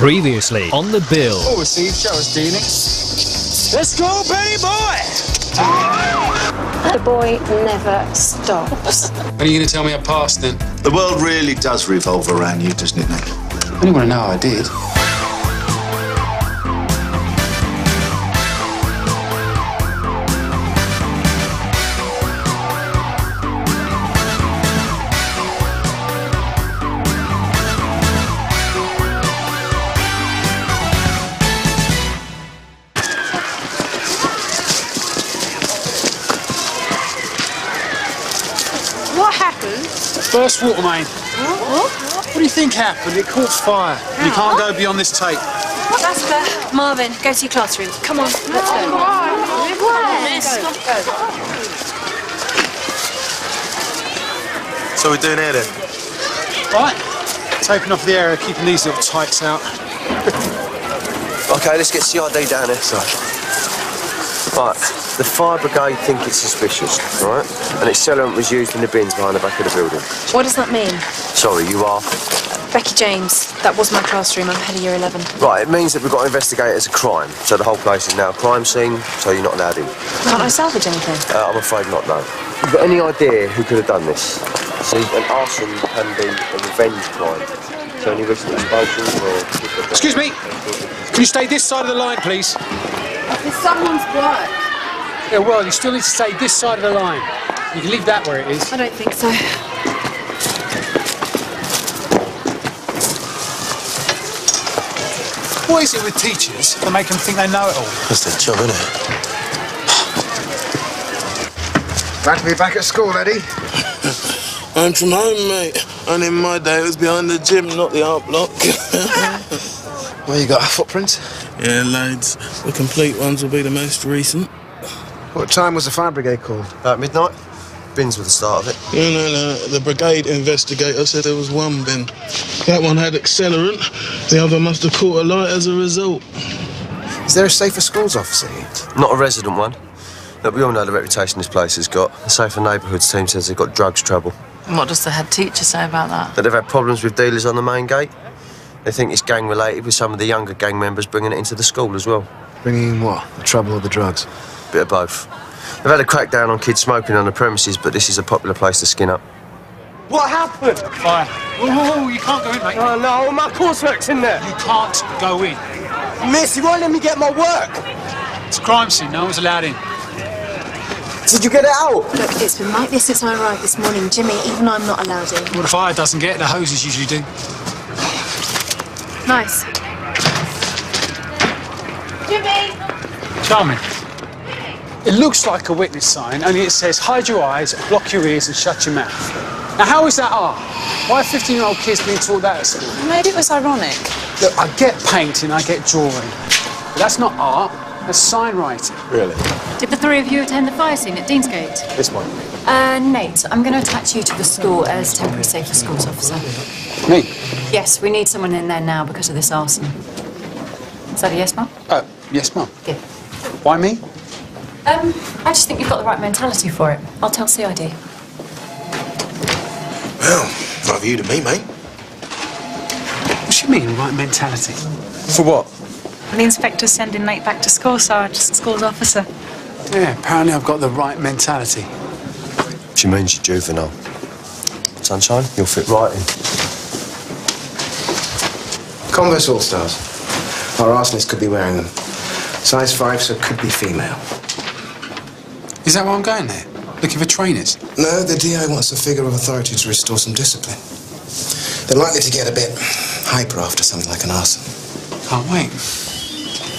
Previously on the bill. Oh, Steve, show us dealings. Let's go, Benny boy! The boy never stops. When are you going to tell me I passed then? The world really does revolve around you, doesn't it, Nick? I only want to know how I did. Happened? First water main. What? What do you think happened? It caught fire. You can't go beyond this tape. Jasper, Marvin, go to your classroom. Come on, let's go. So we're doing here then? Right. Taping off the area, keeping these little tykes out. Okay, let's get CID down here. So. Right, the fire brigade think it's suspicious, right? And its accelerant was used in the bins behind the back of the building. What does that mean? Sorry, you are. Becky James, that was my classroom. I'm head of year 11. Right, it means that we've got to investigate it as a crime. So the whole place is now a crime scene, so you're not allowed in. Can't I salvage anything? Uh, I'm afraid not, no. You got any idea who could have done this? See, an arson can be a revenge crime. So any recent expulsions or... Excuse me. Can you stay this side of the line, please? It's someone's work. Yeah, well, you still need to stay this side of the line. You can leave that where it is. I don't think so. What is it with teachers that make them think they know it all? That's their job, isn't it? Glad to be back at school, Eddie. I'm from home, mate. And in my day, it was behind the gym, not the art block. Well, you got our footprints? yeah, loads. The complete ones will be the most recent. What time was the fire brigade called? About midnight? Bins were the start of it. No, no, no. The brigade investigator said there was one bin. That one had accelerant. The other must have caught a light as a result. Is there a safer schools officer here? Not a resident one. Look, we all know the reputation this place has got. The Safer Neighbourhoods team says they've got drugs trouble. What does the head teacher say about that? That they've had problems with dealers on the main gate. They think it's gang related with some of the younger gang members bringing it into the school as well. Bringing in what? The trouble or the drugs? Bit of both. They've had a crackdown on kids smoking on the premises, but this is a popular place to skin up. What happened? Fire. Oh, oh, oh, you can't go in, mate. Oh no, all my coursework's in there. You can't go in. Miss, you won't let me get my work. It's a crime scene. No one's allowed in. Did you get it out? Look, it's been like this since I arrived this morning. Jimmy, even I'm not allowed in. What the fire doesn't get, the hoses usually do. Nice. Jimmy! Charming. It looks like a witness sign, only it says hide your eyes, block your ears, and shut your mouth. Now, how is that art? Why are 15 year old kids being taught that at school? Maybe it was ironic. Look, I get painting, I get drawing. But that's not art, that's sign writing. Really? Did the three of you attend the fire scene at Deansgate? This one. Uh, Nate, I'm going to attach you to the school as temporary safer schools officer. Me? Yes, we need someone in there now because of this arson. Is that a yes, Mum? Uh, yes, Mum. Good. Why me? Um, I just think you've got the right mentality for it. I'll tell CID. Well, not you to me, mate. What do you mean, right mentality? For what? The inspector's sending Nate back to school, so just school's officer. Yeah, apparently I've got the right mentality. She means you're juvenile. Sunshine, you'll fit right in. Converse All Stars. Our arsonist could be wearing them. Size 5, so could be female. Is that why I'm going there? Looking for trainers? No, the DI wants a figure of authority to restore some discipline. They're likely to get a bit hyper after something like an arson. Can't wait.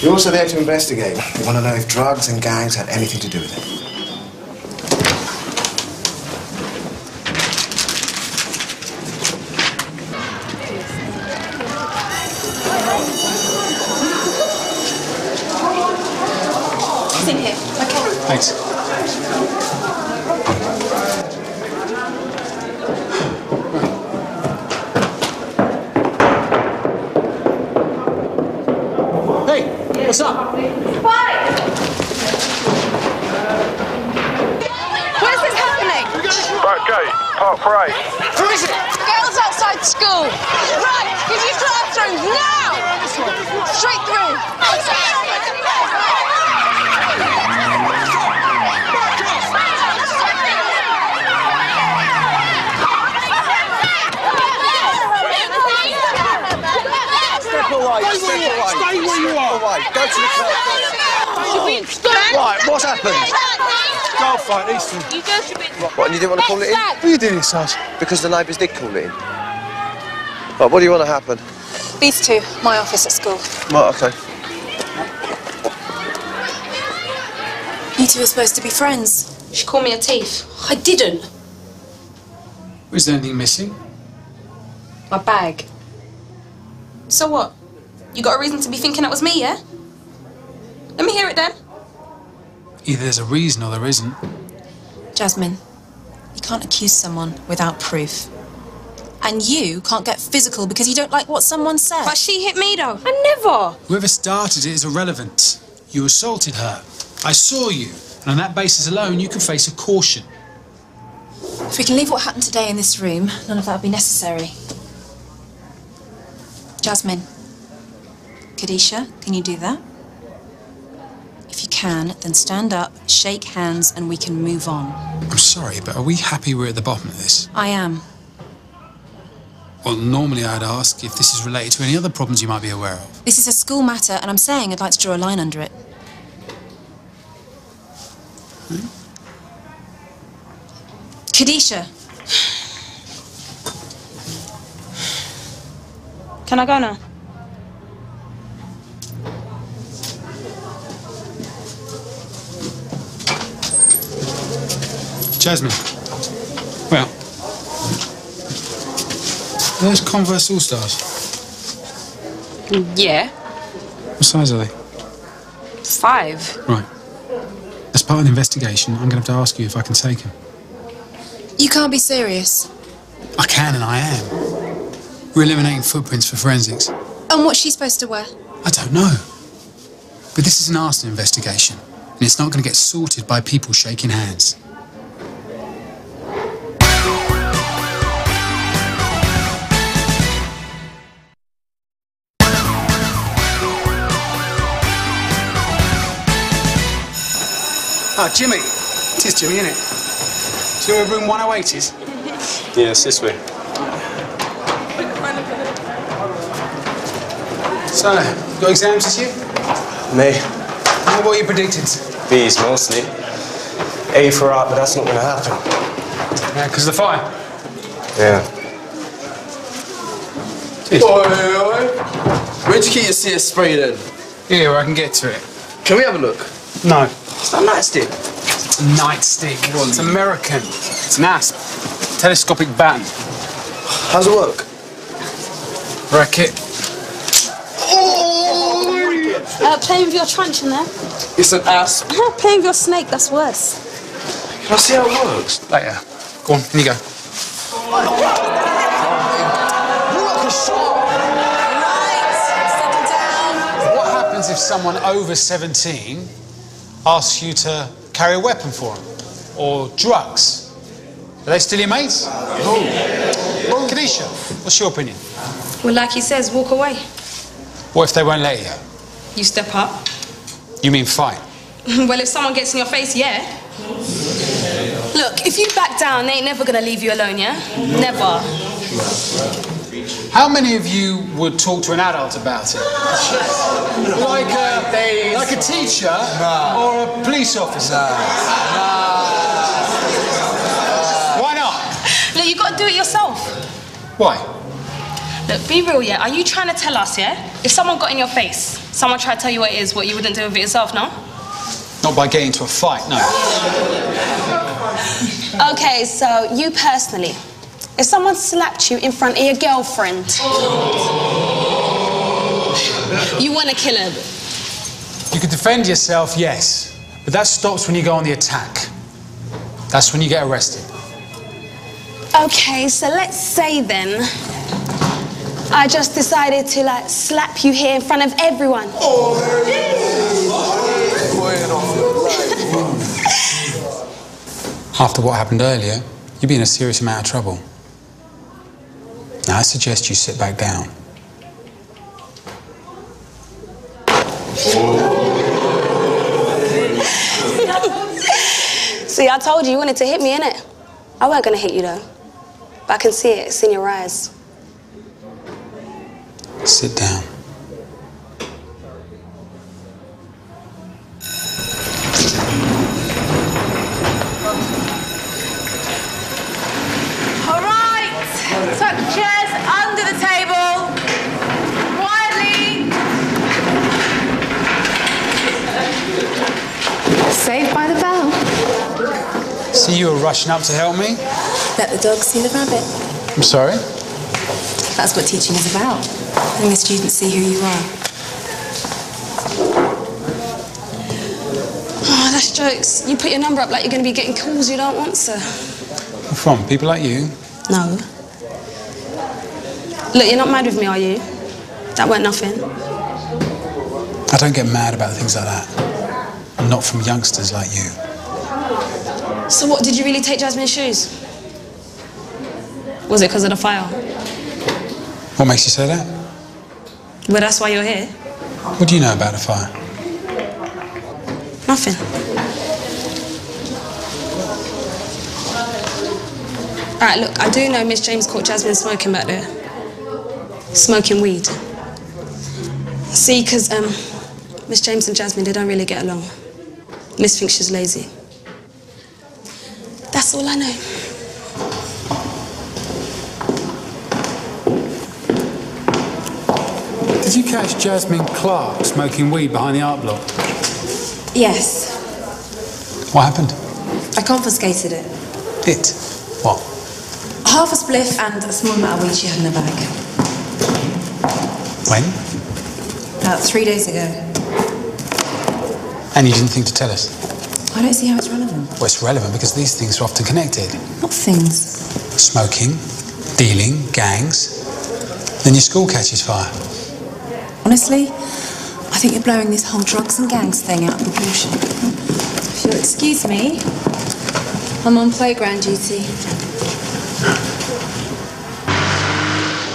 You're also there to investigate. You want to know if drugs and gangs had anything to do with it. It's in here. Okay. Thanks. Hey, what's up? Where's this happening? Back gate, Park Parade. Who is it? Girls outside school. Right, give your classrooms now! Straight through. Step away, Stay step where you are, away. stay where you Step are. away. Go to the car. Right, what's happened? Goal fight, these two. What, and you didn't want to call it in? What are you doing, Sarge? Because the neighbours did call it in. Right, what do you want to happen? These two, my office at school. Right, okay. You two are supposed to be friends. She called me a thief. I didn't. Was there anything missing? My bag. So what? You got a reason to be thinking that was me, yeah? Let me hear it then. Either there's a reason or there isn't. Jasmine, you can't accuse someone without proof. And you can't get physical because you don't like what someone said. But she hit me though. I never. Whoever started it is irrelevant. You assaulted her. I saw you. And on that basis alone, you can face a caution. If we can leave what happened today in this room, none of that will be necessary. Jasmine, Kadisha, can you do that? If you can, then stand up, shake hands, and we can move on. I'm sorry, but are we happy we're at the bottom of this? I am. Well, normally I'd ask if this is related to any other problems you might be aware of. This is a school matter, and I'm saying I'd like to draw a line under it. Hmm? Kadisha, Can I go now? Jasmine. Well. Those Converse All Stars. Yeah. What size are they? Five. Right. As part of the investigation, I'm going to have to ask you if I can take them. you can't be serious. I can and I am. We're eliminating footprints for forensics. And what's she supposed to wear? I don't know. But this is an arson investigation, and it's not going to get sorted by people shaking hands. Oh, Jimmy. It is Jimmy, isn't it? So you're in room 108 is? Yes, this way. So, got exams this year? Me. What are you predicted? B's mostly. A for art, but that's not gonna happen. Yeah, because of the fire. Yeah. Oi, oi. Where'd you keep your CS spray then? Here, where I can get to it. Can we have a look? No. It's that nightstick. It's a nightstick. It's American. It's an asp. Telescopic baton. How's it work? Racket. Uh, playing with your truncheon there. It's an asp. playing with your snake, that's worse. Can I see how it works? Later. Go on, in you go. What happens if someone over 17 asks you to carry a weapon for them? Or drugs? Are they still your mates? Oh. Kadisha, what's your opinion? Well, like he says, walk away. What if they won't let you? You step up. You mean fight? well, if someone gets in your face, yeah. Look, if you back down, they ain't never gonna leave you alone, yeah? Never. How many of you would talk to an adult about it? like, a, like a teacher or a police officer? Why not? Look, you've gotta do it yourself. Why? Look, be real, yeah? Are you trying to tell us, yeah? If someone got in your face, someone tried to tell you what it is, what you wouldn't do with it yourself, no? Not by getting into a fight, no. Okay, so you personally, if someone slapped you in front of your girlfriend, you want to kill her. You could defend yourself, yes, but that stops when you go on the attack. That's when you get arrested. Okay, so let's say then I just decided to like slap you here in front of everyone. After what happened earlier, you'd be in a serious amount of trouble. Now, I suggest you sit back down. See, I told you you wanted to hit me, innit? I weren't gonna hit you though. But I can see it, it's in your eyes. Sit down. All right. Tuck chairs under the table. Quietly. Saved by the bell. See, you were rushing up to help me? Let the dog see the rabbit. I'm sorry? That's what teaching is about. Letting the students see who you are. Oh, that's jokes. You put your number up like you're gonna be getting calls you don't want, sir. From people like you? No. Look, you're not mad with me, are you? That weren't nothing. I don't get mad about things like that. I'm not from youngsters like you. So what, did you really take Jasmine's shoes? Was it because of the fire? What makes you say that? Well, that's why you're here. What do you know about the fire? Nothing. Alright, look, I do know Miss James caught Jasmine smoking back there. Smoking weed. See, because um, Miss James and Jasmine, they don't really get along. Miss thinks she's lazy. That's all I know. Did you catch Jasmine Clark smoking weed behind the art block? Yes, What happened? I confiscated it. It? What? Half a spliff and a small amount of weed she had in her bag. When? About three days ago. And you didn't think to tell us? I don't see how it's relevant. Well, it's relevant because these things are often connected. What things? Smoking, dealing, gangs. Then your school catches fire. Honestly, I think you're blowing this whole drugs and gangs thing out of proportion. If you'll excuse me, I'm on playground duty.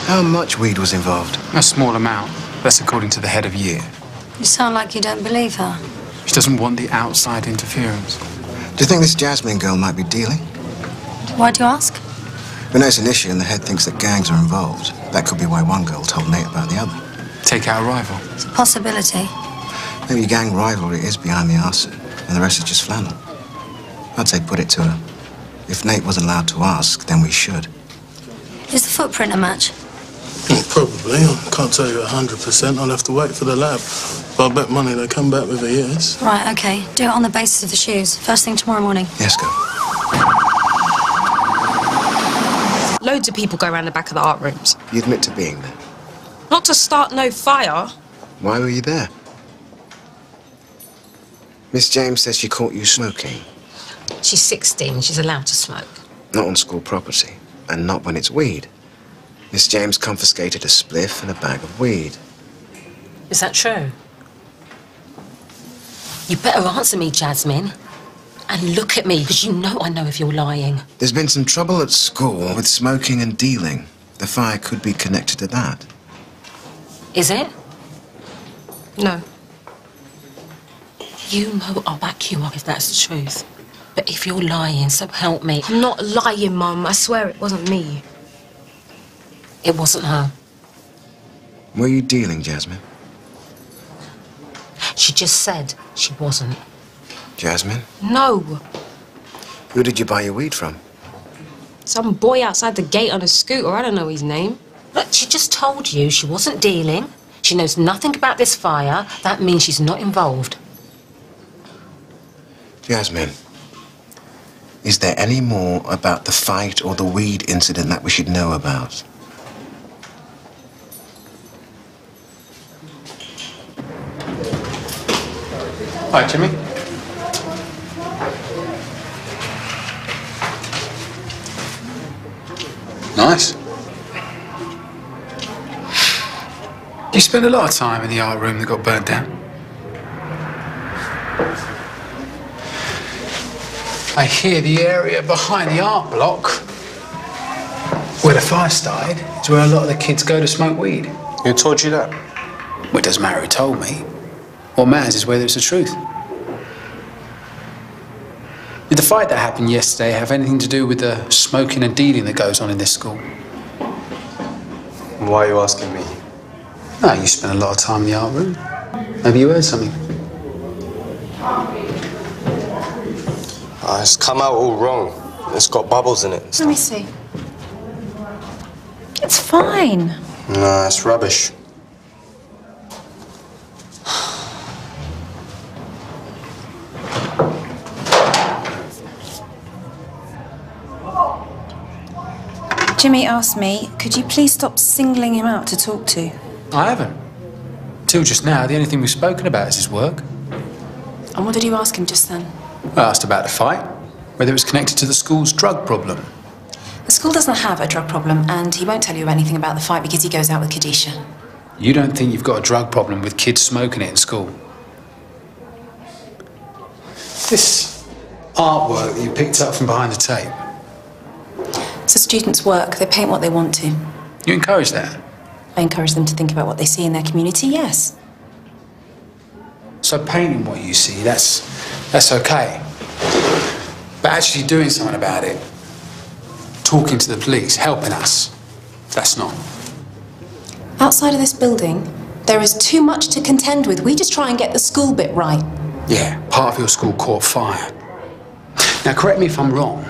How much weed was involved? A small amount. That's according to the head of year. You sound like you don't believe her. She doesn't want the outside interference. Do you think this Jasmine girl might be dealing? Why do you ask? We know it's an issue and the head thinks that gangs are involved. That could be why one girl told Nate about the other. Take out a rival. It's a possibility. Maybe gang rivalry is behind the arson, and the rest is just flannel. I'd say put it to her. If Nate wasn't allowed to ask, then we should. Is the footprint a match? Well, probably. I can't tell you 100%. I'll have to wait for the lab. But I bet money they come back with a yes. Right, okay. Do it on the basis of the shoes. First thing tomorrow morning. Yes, go. Loads of people go around the back of the art rooms. You admit to being there. Not to start no fire. Why were you there? Miss James says she caught you smoking. She's 16. She's allowed to smoke. Not on school property, and not when it's weed. Miss James confiscated a spliff and a bag of weed. Is that true? You better answer me, Jasmine. And look at me, because you know I know if you're lying. There's been some trouble at school with smoking and dealing. The fire could be connected to that. Is it? No. You know I'll back you up if that's the truth. But if you're lying, so help me. I'm not lying, Mum. I swear it wasn't me. It wasn't her. Were you dealing, Jasmine? She just said she wasn't. Jasmine? No. Who did you buy your weed from? Some boy outside the gate on a scooter. I don't know his name. Look, she just told you she wasn't dealing. She knows nothing about this fire. That means she's not involved. Jasmine, is there any more about the fight or the weed incident that we should know about? Hi, Jimmy. Nice. You spend a lot of time in the art room that got burnt down. I hear the area behind the art block where the fire started is where a lot of the kids go to smoke weed. Who told you that? Well, it doesn't matter who told me. What matters is whether it's the truth. Did the fight that happened yesterday have anything to do with the smoking and dealing that goes on in this school? Why are you asking me? No, you spend a lot of time in the art room. Maybe you heard something. Ah, it's come out all wrong. It's got bubbles in it. Let me see. It's fine. No, it's rubbish. Jimmy asked me, could you please stop singling him out to talk to? I haven't. Till just now, the only thing we've spoken about is his work. And what did you ask him just then? I asked about the fight, whether it was connected to the school's drug problem. The school doesn't have a drug problem, and he won't tell you anything about the fight because he goes out with Kadisha. You don't think you've got a drug problem with kids smoking it in school? This artwork that you picked up from behind the tape, student's work. They paint what they want to. you encourage that? I encourage them to think about what they see in their community, yes. So painting what you see, that's, that's okay. But actually doing something about it, talking to the police, helping us, that's not. Outside of this building, there is too much to contend with. We just try and get the school bit right. Yeah, part of your school caught fire. Now, correct me if I'm wrong,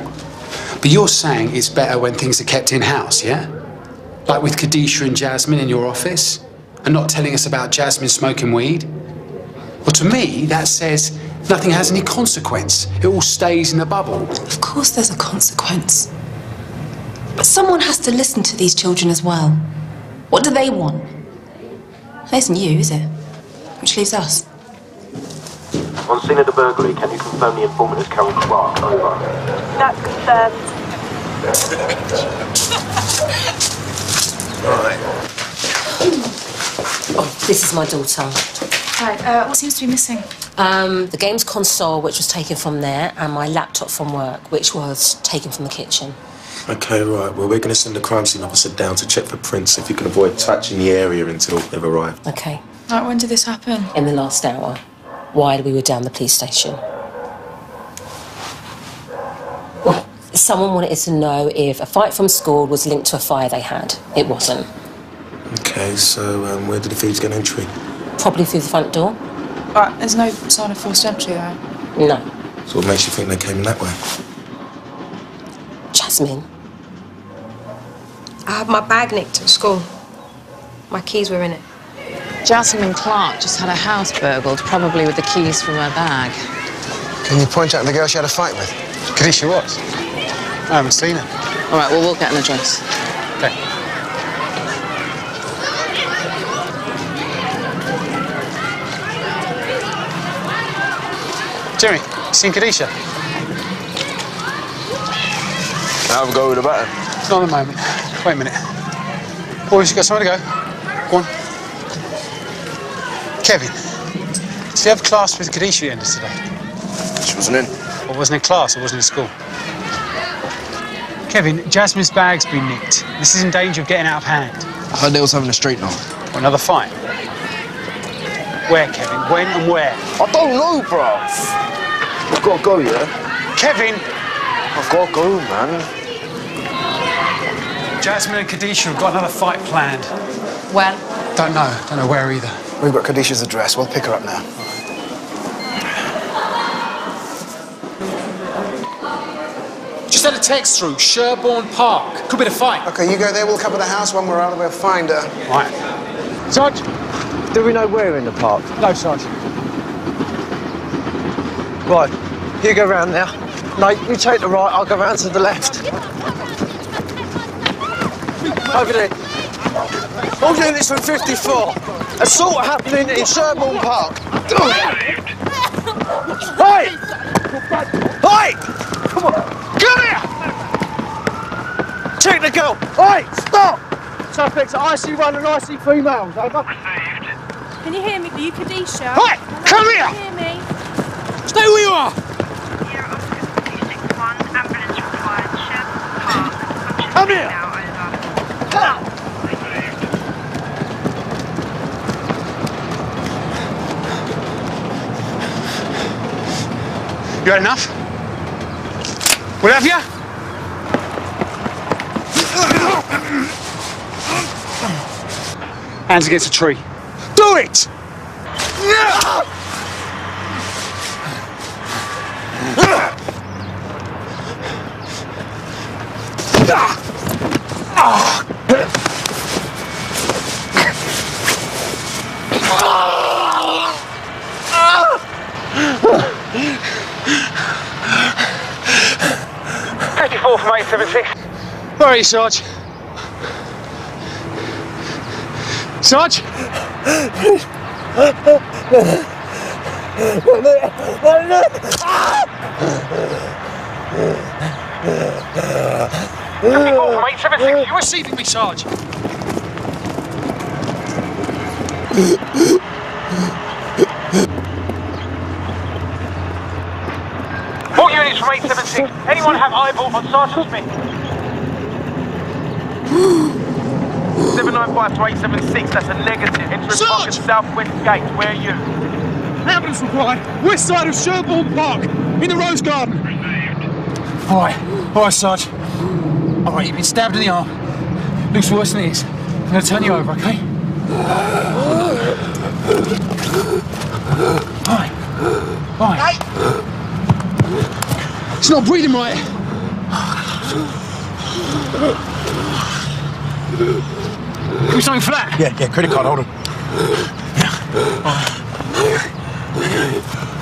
but you're saying it's better when things are kept in house, yeah? Like with Kadisha and Jasmine in your office, and not telling us about Jasmine smoking weed? Well, to me, that says nothing has any consequence. It all stays in the bubble. Of course, there's a consequence. But someone has to listen to these children as well. What do they want? It isn't you, is it? Which leaves us. On scene of the burglary, can you confirm the informant is Carol Clark? Over. That's confirmed. Oh, this is my daughter. Right, uh, what seems to be missing? Um, the games console, which was taken from there, and my laptop from work, which was taken from the kitchen. Okay, right. Well, we're going to send the crime scene officer down to check for prints if you can avoid touching the area until they've arrived. Okay. Right, when did this happen? In the last hour, while we were down the police station. Someone wanted to know if a fight from school was linked to a fire they had. It wasn't. Okay, so um, where did the thieves get entry? Probably through the front door. Right, there's no sign of forced entry though. No. So what makes you think they came in that way? Jasmine. I had my bag nicked at school. My keys were in it. Jasmine Clark just had a house burgled, probably with the keys from her bag. Can you point out the girl she had a fight with? Kadisha Watts. I haven't seen her. All right, well, we'll get an address. Okay. Jimmy, seen Kadisha? Have a go with the batter. Not at the moment. Wait a minute. Boys, you got somewhere to go? Go on. Kevin, did you have class with Kadisha at the end of today? She wasn't in. Or wasn't in class or wasn't in school? Kevin, Jasmine's bag's been nicked. This is in danger of getting out of hand. I heard they was having a street night. Or another fight. Where, Kevin? When and where? I don't know, bruv. I've got to go, yeah? Kevin! I've got to go, man. Jasmine and Kadisha have got another fight planned. When? Don't know. Don't know where either. We've got Kadisha's address. We'll pick her up now. Just had a text through. Sherborne Park. Could be the fight. Okay, you go there. We'll cover the house. When we're out, we'll find her. Right. Sarge, do we know where in the park? No, Sarge. Right, you go round now. Nate, you take the right, I'll go round to the left. Over there. All units from 54. Assault happening in Sherborne Park. Hey! Hey! Come on, come here! Check the girl. Hey, stop! Suspects are IC1 and IC3 males, over. Can you hear me? Are you Kadisha? Hey, come here! Can you hear me? Stay where you are! Come here! You had enough? What have you? Hands against a tree. Do it! Fifty-four Are you, Sarge? Sarge? From eight seven six. You receiving me, Sarge? Four units from 876. Anyone have eyeball on Sergeant Smith? 795 876, that's a negative. Entering Park Southwest Gate, where are you? Ambulance required. West side of Sherborne Park, in the Rose Garden. All right, all right, Sarge. All right, you've been stabbed in the arm. Looks worse than it is. I'm going to turn you over, okay? All right, all right. It's not breathing right. Give me something flat. Yeah, yeah, credit card, hold on.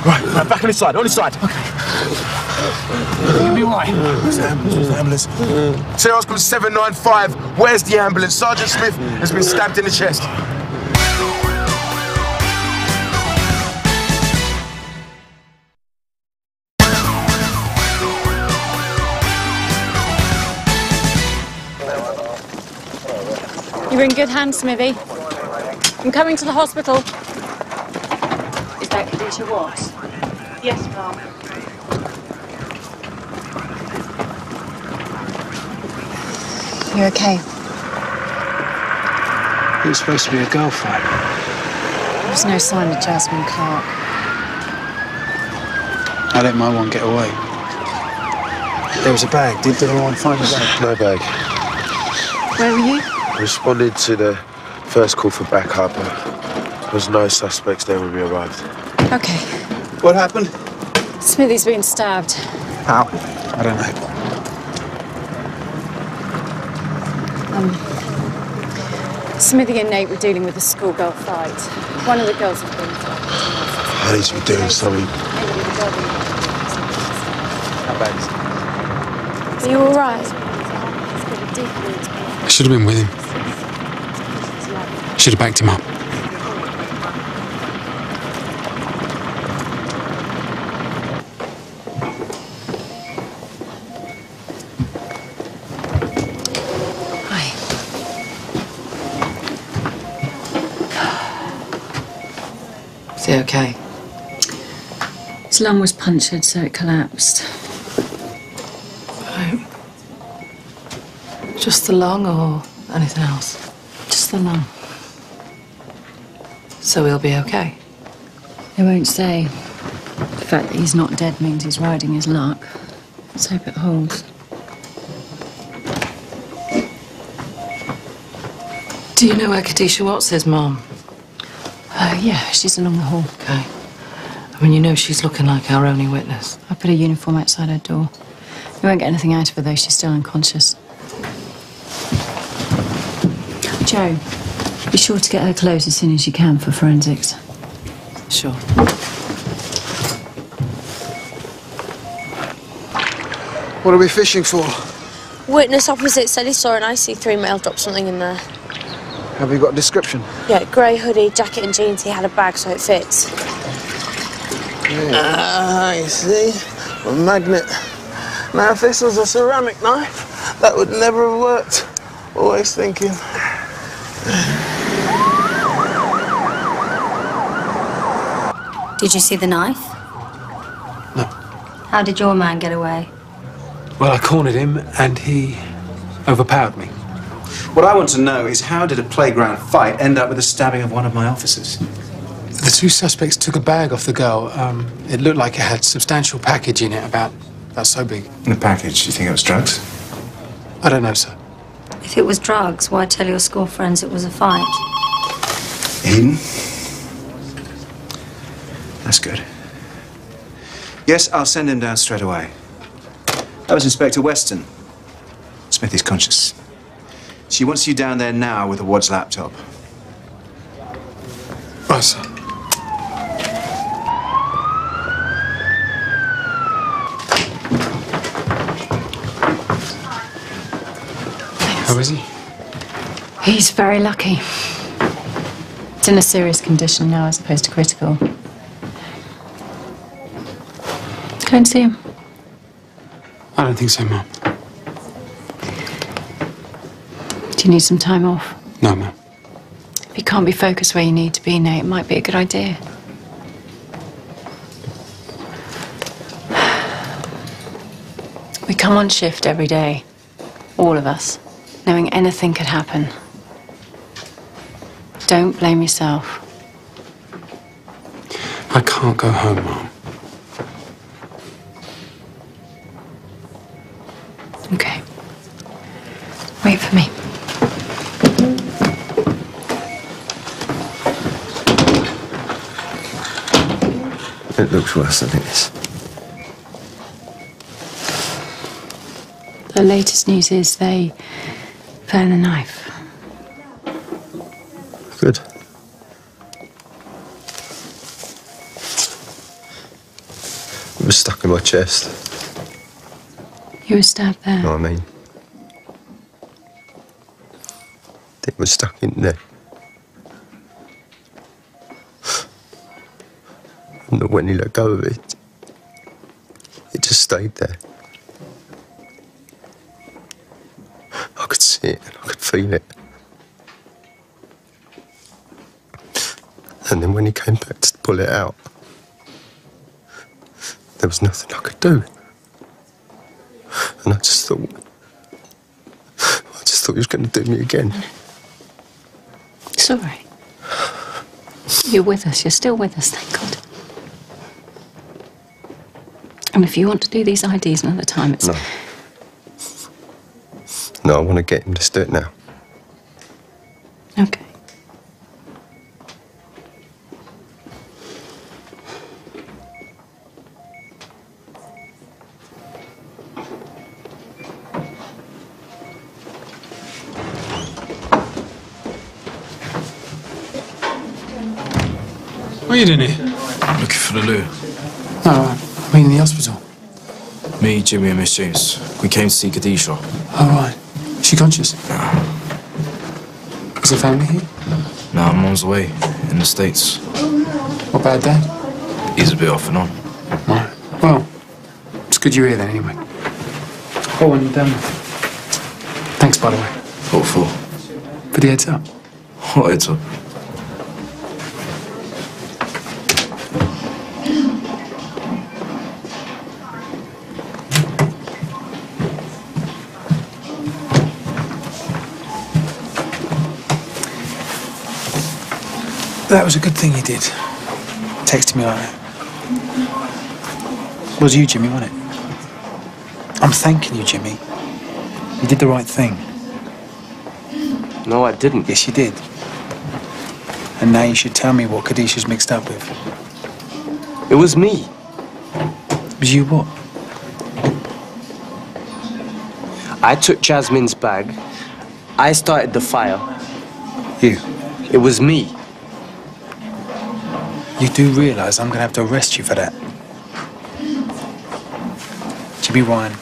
Right, right, back on this side, on this side. Okay. You'll be right. Where's the ambulance? Where's the ambulance? Sierra Oscar 795, where's the ambulance? Sergeant Smith has been stabbed in the chest. You're in good hands, Smithy. I'm coming to the hospital. Is that Kadisha Watts? Yes, ma'am. You're okay? It was supposed to be a girl fight. There's no sign of Jasmine Clark. I let my one get away. There was a bag. Did anyone find the bag? No bag. Where were you? Responded to the first call for backup. There was no suspects there when we arrived. Okay. What happened? Smithy's been stabbed. How? I don't know. Um, Smithy and Nate were dealing with a schoolgirl fight. One of the girls has been I need to be doing something. Are you all right? I should have been with him. Should have backed him up. Is he okay? His lung was punctured, so it collapsed. Oh. Just the lung or anything else? Just the lung. So he'll be okay? They won't say. The fact that he's not dead means he's riding his luck. Let's hope it holds. Do you know where Kadisha Watts is, Mum? Uh, yeah, she's along the hall. Okay. I mean, you know she's looking like our only witness. I put a uniform outside her door. We won't get anything out of her, though. She's still unconscious. Joe, be sure to get her clothes as soon as you can for forensics. Sure. What are we fishing for? Witness opposite said he saw an IC3 male drop something in there. Have you got a description? Yeah, grey hoodie, jacket and jeans. He had a bag so it fits. Ah, I see. A magnet. Now, if this was a ceramic knife, that would never have worked. Always thinking. Did you see the knife? No. How did your man get away? Well, I cornered him and he overpowered me. What I want to know is how did a playground fight end up with the stabbing of one of my officers? The two suspects took a bag off the girl. Um, it looked like it had substantial package in it, about about so big. The package, do you think it was drugs? I don't know, sir. If it was drugs, why tell your school friends it was a fight? Eden? That's good. Yes, I'll send him down straight away. That was Inspector Weston. Smithy's conscious. She wants you down there now with the Wad's laptop. Right, sir. How is he? He's very lucky. It's in a serious condition now as opposed to critical. Go and see him. I don't think so, Mum. Do you need some time off? No, Mum. If you can't be focused where you need to be, Nate, it might be a good idea. We come on shift every day, all of us, knowing anything could happen. Don't blame yourself. I can't go home, Mum. Worse than it is. The latest news is they found the knife. Good. It was stuck in my chest. You were stabbed there. what I mean? It was stuck in there. When he let go of it, it just stayed there. I could see it and I could feel it. And then when he came back to pull it out, there was nothing I could do. And I just thought, I just thought he was going to do me again. It's all right. You're with us. You're still with us, thank God. If you want to do these IDs another time, it's. No. No, I want to get him. Let's do it now. Okay. What are you doing here? Looking for the loo. No, I mean in the hospital. Me, Jimmy, and Miss James. We came to see Kadisha. All right. Is she conscious? Is her family here? Nah, Mum's away in the States. What about Dad? He's a bit off and on. Right. Well, it's good you're here then, anyway. Oh, and um, thanks, by the way. What for? For the heads up. What heads up? That was a good thing you did. Texting me like that. Was you, Jimmy, wasn't it? I'm thanking you, Jimmy. You did the right thing. No, I didn't. Yes, you did. And now you should tell me what Kadisha's mixed up with. It was me. Was you what? I took Jasmine's bag. I started the fire. You? It was me. You do realise I'm going to have to arrest you for that. Jimmy Ryan,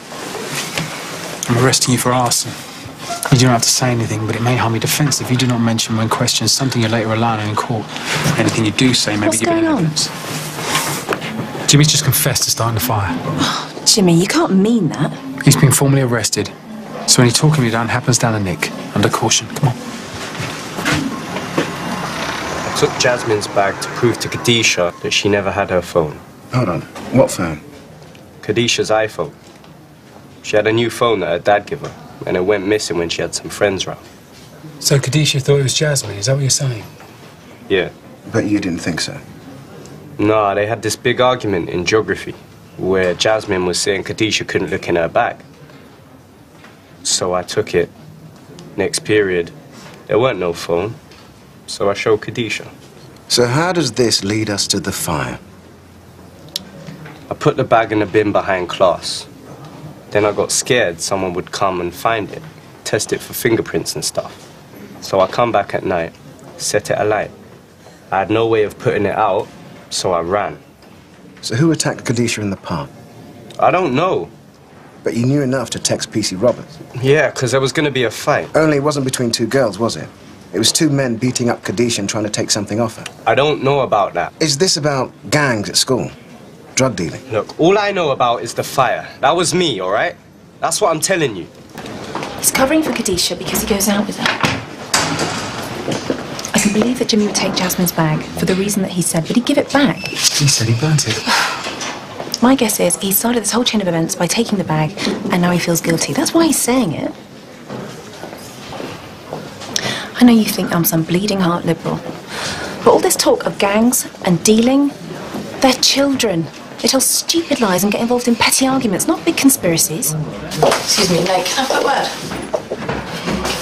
I'm arresting you for arson. You don't have to say anything, but it may harm your defence if you do not mention when questioned something you later rely on in court. Anything you do say may What's be given evidence. Jimmy's just confessed to starting the fire. Oh, Jimmy, you can't mean that. He's been formally arrested. So any talking to be done happens down the Nick, under caution. Come on. I took Jasmine's bag to prove to Kadisha that she never had her phone. Hold on. What phone? Kadisha's iPhone. She had a new phone that her dad gave her, and it went missing when she had some friends round. So Kadisha thought it was Jasmine, is that what you're saying? Yeah. But you didn't think so? Nah, they had this big argument in geography where Jasmine was saying Kadisha couldn't look in her bag. So I took it. Next period, there weren't no phone, so I show Kadisha. So how does this lead us to the fire? I put the bag in the bin behind class. Then I got scared someone would come and find it, test it for fingerprints and stuff. So I come back at night, set it alight. I had no way of putting it out, so I ran. So who attacked Kadisha in the park? I don't know. But you knew enough to text PC Roberts. Yeah, because there was going to be a fight. Only it wasn't between two girls, was it? It was two men beating up Kadisha and trying to take something off her. I don't know about that. Is this about gangs at school? Drug dealing? Look, all I know about is the fire. That was me, all right? That's what I'm telling you. He's covering for Kadisha because he goes out with her. I can believe that Jimmy would take Jasmine's bag for the reason that he said, but he'd give it back. He said he burnt it. My guess is he started this whole chain of events by taking the bag, and now he feels guilty. That's why he's saying it. I know you think I'm some bleeding heart liberal, but all this talk of gangs and dealing, they're children. They tell stupid lies and get involved in petty arguments, not big conspiracies. Excuse me, Nate, can I have a word?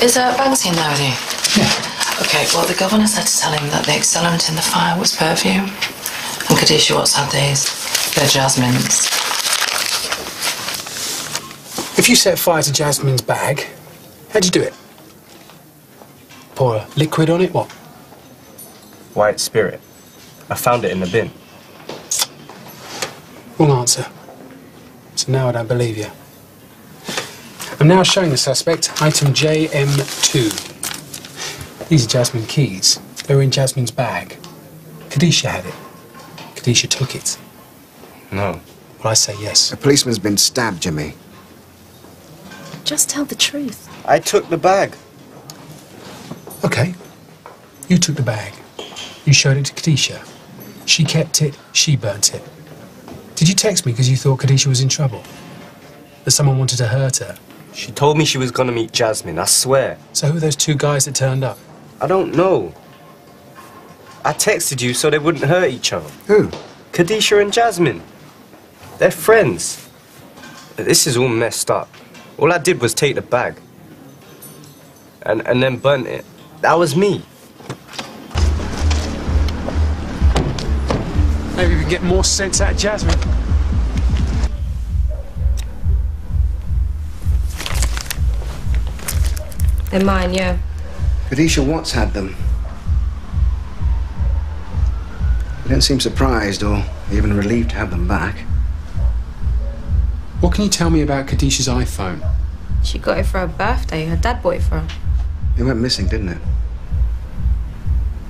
Is uh, Banksy in there with you? Yeah. Okay, well, the governor said to tell him that the accelerant in the fire was perfume. And Kadisha had these they're Jasmine's. If you set fire to Jasmine's bag, how'd you do it? Pour a liquid on it? What? White spirit. I found it in the bin. Wrong answer. So now I don't believe you. I'm now showing the suspect item JM2. These are Jasmine keys. They were in Jasmine's bag. Kadisha had it. Kadisha took it. No. Well, I say yes. A policeman's been stabbed, Jimmy. Just tell the truth. I took the bag. Okay. You took the bag. You showed it to Kadisha. She kept it. She burnt it. Did you text me because you thought Kadisha was in trouble? That someone wanted to hurt her? She told me she was gonna meet Jasmine, I swear. So who are those two guys that turned up? I don't know. I texted you so they wouldn't hurt each other. Who? Kadisha and Jasmine. They're friends. This is all messed up. All I did was take the bag. And, and then burnt it. That was me. Maybe we can get more sense out of Jasmine. They're mine, yeah. Kadisha Watts had them. You didn't seem surprised or even relieved to have them back. What can you tell me about Kadisha's iPhone? She got it for her birthday. Her dad bought it for her. It went missing, didn't it?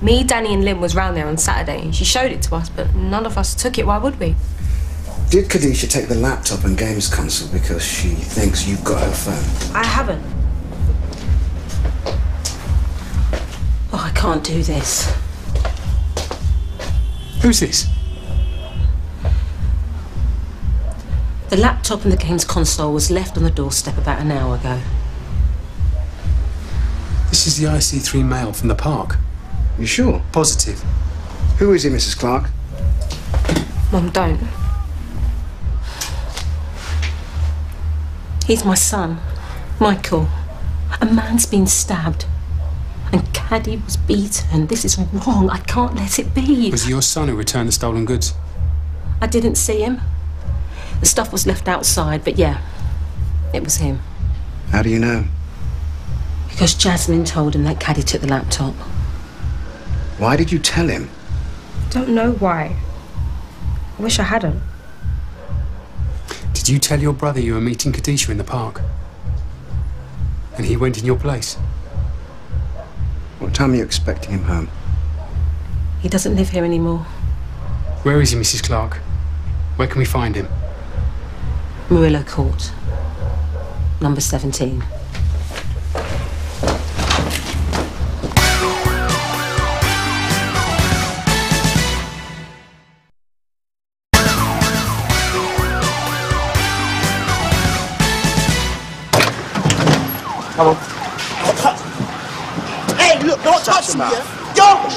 Me, Danny, and Lynn was round there on Saturday. And she showed it to us, but none of us took it. Why would we? Did Kadisha take the laptop and games console because she thinks you've got her phone? I haven't. Oh, I can't do this. Who's this? The laptop and the games console was left on the doorstep about an hour ago. This is the IC3 male from the park. You sure? Positive. Who is he, Mrs. Clark? Mum, don't. He's my son, Michael. A man's been stabbed. And Caddy was beaten. This is wrong. I can't let it be. Was it your son who returned the stolen goods? I didn't see him. The stuff was left outside, but yeah, it was him. How do you know? Because Jasmine told him that Caddy took the laptop. Why did you tell him? Don't know why. I wish I hadn't. Did you tell your brother you were meeting Kadisha in the park? And he went in your place? What time are you expecting him home? He doesn't live here anymore. Where is he, Mrs. Clark? Where can we find him? Murillo Court, number 17. Hey, look, don't touch me, mouth. yeah? Yo!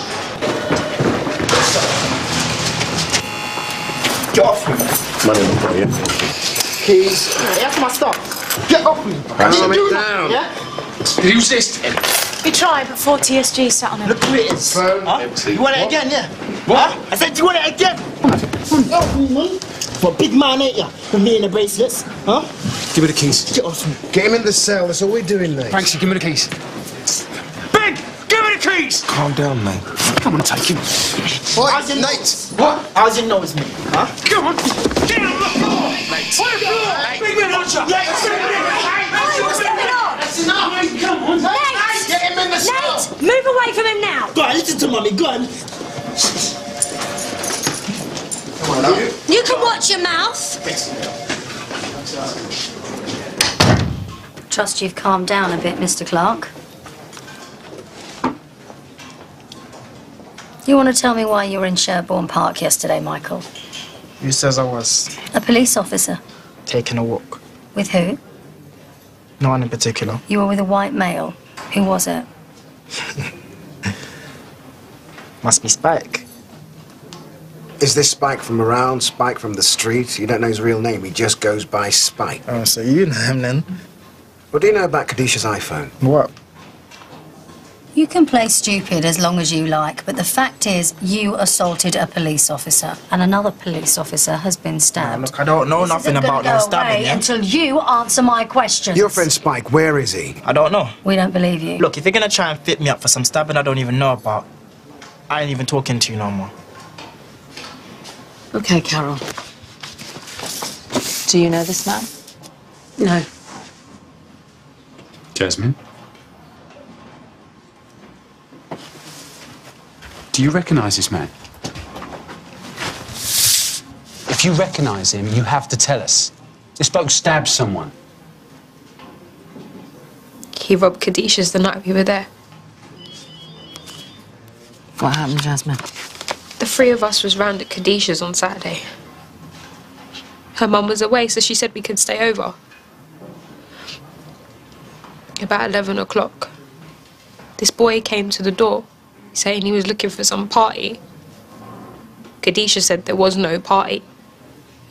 Get off me. Money for you. Keys. That's my stuff. Get off me. Calm it down. Yeah? Resist him. We tried, but four TSG sat on him. Look at this. Huh? You want it again, yeah? What? Huh? I said, you want it again? Oh, Help me, man. But big man, ain't ya? For me and the bracelets, huh? Give me the keys. Get off me. Get him in the cell. That's all we're doing, mate. Frankie, give me the keys keys. Calm down, mate. Come on, take him. What? How's it Nate? What? How's it know it's me, huh? Come on. Get on the floor. Nate. What the floor? Big man, watch out. Nate, That's enough. Come on. Nate! Get him in the cell. Nate, move away from him now. Go on, listen to mommy. Go on. You can watch your mouth. Trust you've calmed down a bit, Mr. Clark. You want to tell me why you were in Sherborne Park yesterday, Michael? Who says I was A police officer. taking a walk? With who? No one in particular. You were with a white male. Who was it? Must be Spike. Is this Spike from around, Spike from the street? You don't know his real name, he just goes by Spike. Oh, so you know him then? What do you know about Kadisha's iPhone? What? You can play stupid as long as you like, but the fact is, you assaulted a police officer, and another police officer has been stabbed. Look, I don't know This nothing isn't about gonna them go stabbing, away yeah? Until you answer my questions. Your friend Spike, where is he? I don't know. We don't believe you. Look, if you're gonna try and fit me up for some stabbing I don't even know about, I ain't even talking to you no more. Okay, Carol. Do you know this man? No. Jasmine? Do you recognise this man? If you recognise him, you have to tell us. This bloke stabbed someone. He robbed Kadisha's the night we were there. What happened, Jasmine? The three of us was round at Kadisha's on Saturday. Her mum was away, so she said we could stay over. About 11 o'clock, this boy came to the door saying he was looking for some party. Kadisha said there was no party.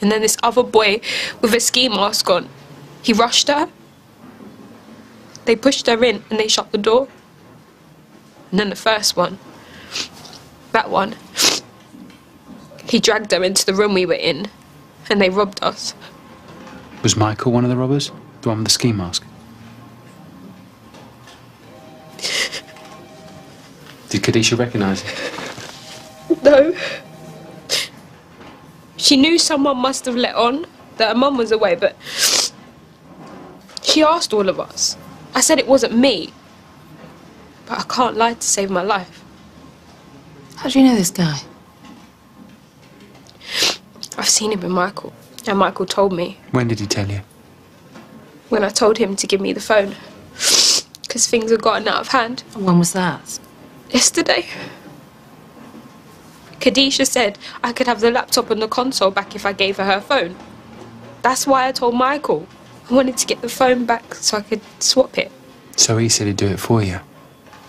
And then this other boy with a ski mask on, he rushed her. They pushed her in and they shut the door. And then the first one, that one, he dragged her into the room we were in and they robbed us. Was Michael one of the robbers? The one with the ski mask? Did Kadisha recognise him? No. She knew someone must have let on that her mum was away, but she asked all of us. I said it wasn't me. But I can't lie to save my life. How do you know this guy? I've seen him with Michael, and Michael told me When did he tell you? when I told him to give me the phone. Because things had gotten out of hand. And when was that? Yesterday. Kadisha said I could have the laptop and the console back if I gave her her phone. That's why I told Michael. I wanted to get the phone back so I could swap it. So he said he'd do it for you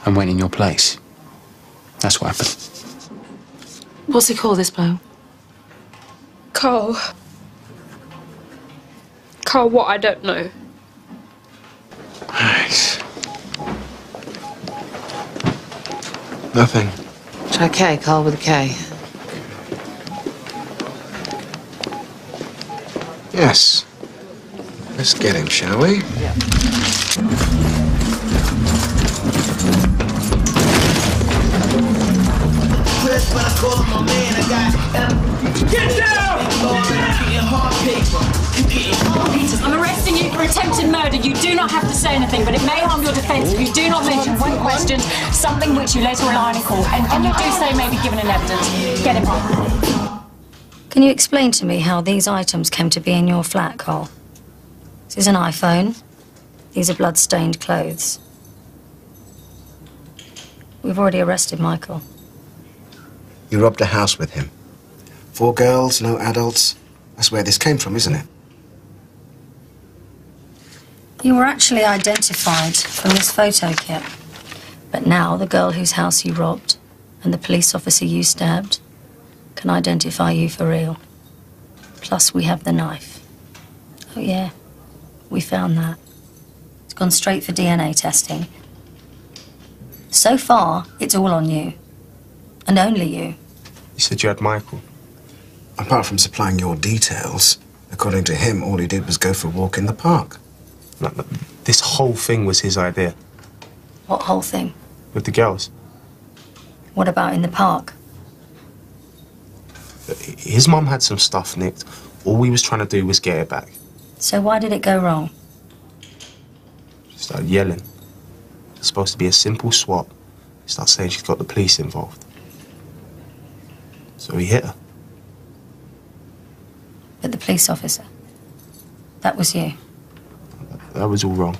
and went in your place. That's what happened. What's he called, this bloke? Carl. Carl, what? I don't know. Nothing. It's okay, Carl with a K. Yes. Let's get him, shall we? Yeah. Get down! I'm arresting you for attempted murder. You do not have to say anything, but it may harm your mention something which you later rely on in court. And, and you do say may be given in evidence. Get him on. Can you explain to me how these items came to be in your flat, Cole? This is an iPhone. These are blood-stained clothes. We've already arrested Michael. You robbed a house with him. Four girls, no adults. That's where this came from, isn't it? You were actually identified from this photofit. But now the girl whose house you robbed and the police officer you stabbed can identify you for real. Plus, we have the knife. Oh, yeah. We found that. It's gone straight for DNA testing. So far, it's all on you. And only you. You said you had Michael. Apart from supplying your details, according to him, all he did was go for a walk in the park. Like, like, this whole thing was his idea What whole thing? With the girls. What about in the park? His mum had some stuff nicked. All we was trying to do was get it back. So why did it go wrong? She started yelling. It's supposed to be a simple swap. She started saying she's got the police involved. So he hit her. But the police officer. That was you. That was all wrong.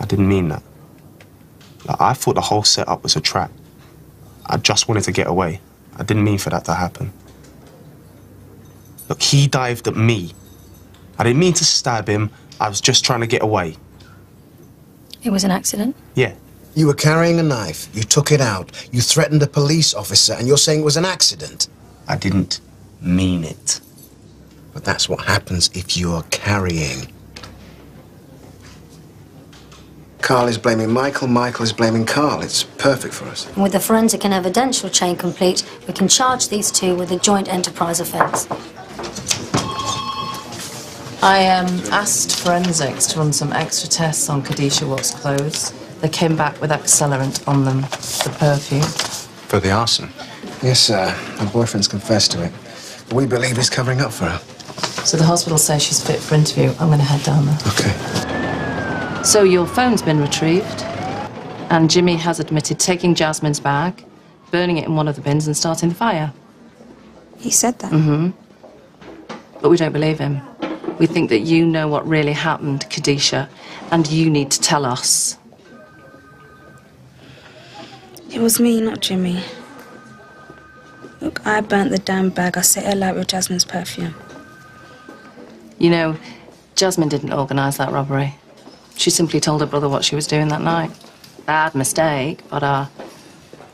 I didn't mean that. Like, I thought the whole setup was a trap. I just wanted to get away. I didn't mean for that to happen. Look, he dived at me. I didn't mean to stab him. I was just trying to get away. It was an accident? Yeah. You were carrying a knife, you took it out, you threatened a police officer, and you're saying it was an accident. I didn't mean it. But that's what happens if you're carrying. Carl is blaming Michael, Michael is blaming Carl. It's perfect for us. And with the forensic and evidential chain complete, we can charge these two with a joint enterprise offence. I um, asked forensics to run some extra tests on Kadisha Watt's clothes. They came back with accelerant on them, the perfume. For the arson? Yes, sir. Her boyfriend's confessed to it. We believe he's covering up for her. So the hospital says she's fit for interview. I'm going to head down there. Okay. So your phone's been retrieved, and Jimmy has admitted taking Jasmine's bag, burning it in one of the bins, and starting the fire. He said that. Mm-hmm. But we don't believe him. We think that you know what really happened, Kadisha, and you need to tell us. It was me, not Jimmy. Look, I burnt the damn bag. I set it alight with Jasmine's perfume. You know, Jasmine didn't organise that robbery. She simply told her brother what she was doing that night. Bad mistake, but uh,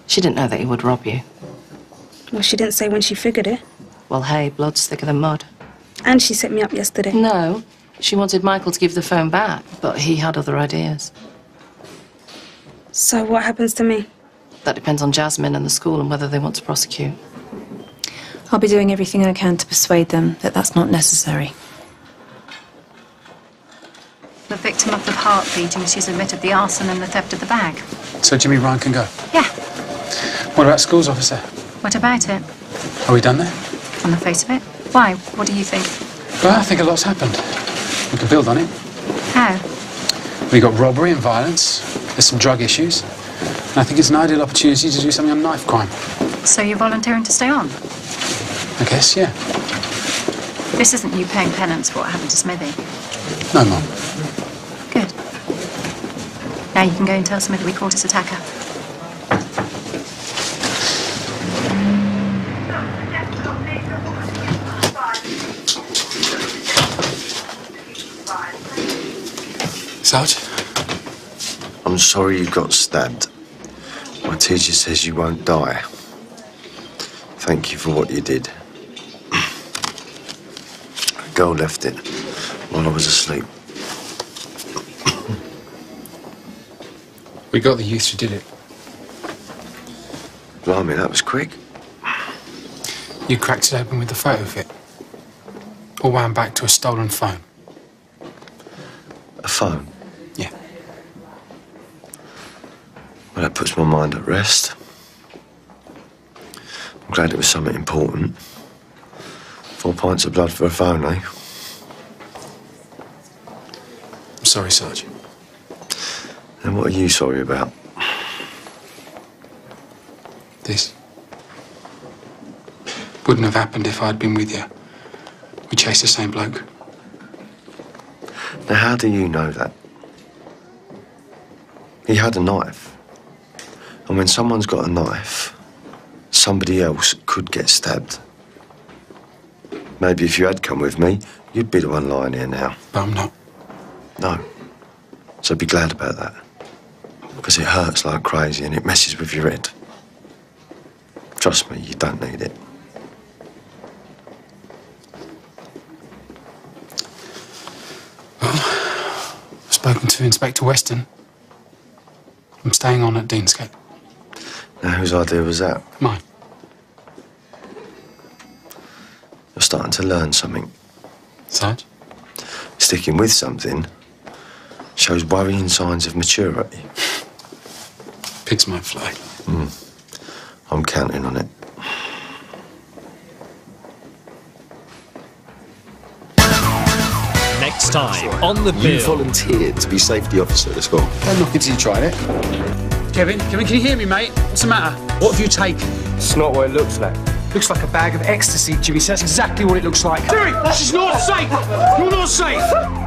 she didn't know that he would rob you. Well, she didn't say when she figured it. Well, hey, blood's thicker than mud. And she set me up yesterday. No, she wanted Michael to give the phone back, but he had other ideas. So what happens to me? That depends on Jasmine and the school and whether they want to prosecute. I'll be doing everything I can to persuade them that that's not necessary. The victim of the heart beating, she's admitted the arson and the theft of the bag. So Jimmy Ryan can go. Yeah. What about schools officer? What about it? Are we done there? On the face of it? Why? What do you think? Well, I think a lot's happened. We can build on it. How? We got robbery and violence. There's some drug issues. And I think it's an ideal opportunity to do something on knife crime. So you're volunteering to stay on? I guess, yeah. This isn't you paying penance for what happened to Smithy. No, Mum. Good. Now you can go and tell Smithy we caught his attacker. Sarge? I'm sorry you got stabbed. My teacher says you won't die. Thank you for what you did. A girl left it while I was asleep. We got the youth who did it. Blimey, that was quick. You cracked it open with the photo of it. All wound back to a stolen phone. A phone? Yeah. Well, that puts my mind at rest. I'm glad it was something important. Four pints of blood for a phone, eh? I'm sorry, Sarge. And what are you sorry about? This wouldn't have happened if I'd been with you. We chased the same bloke. Now, how do you know that? He had a knife. And when someone's got a knife, somebody else could get stabbed. Maybe if you had come with me, you'd be the one lying here now. But I'm not. No. So be glad about that because it hurts like crazy and it messes with your head. Trust me, you don't need it. Well, I've spoken to Inspector Weston. I'm staying on at Deansgate. Now, whose idea was that? Mine. You're starting to learn something. Such? Sticking with something shows worrying signs of maturity. Pigs might fly. Hmm. I'm counting on it. Next time on the bill. You volunteered to be safety officer at the school. Don't knock until you tried it. Kevin, Kevin, can you hear me, mate? What's the matter? What have you taken? It's not what it looks like. Looks like a bag of ecstasy, Jimmy. So that's exactly what it looks like. Jimmy, this is not safe. You're not safe.